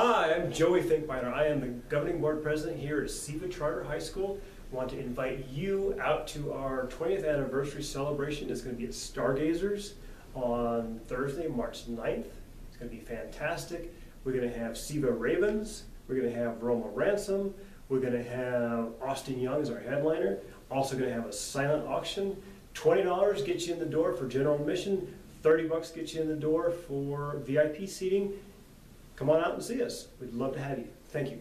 Hi, I'm Joey Finkbeiner. I am the governing board president here at CIVA Charter High School. Want to invite you out to our 20th anniversary celebration. It's going to be at Stargazers on Thursday, March 9th. It's going to be fantastic. We're going to have CIVA Ravens. We're going to have Roma Ransom. We're going to have Austin Young as our headliner. Also going to have a silent auction. $20 gets you in the door for general admission. 30 bucks gets you in the door for VIP seating. Come on out and see us. We'd love to have you. Thank you.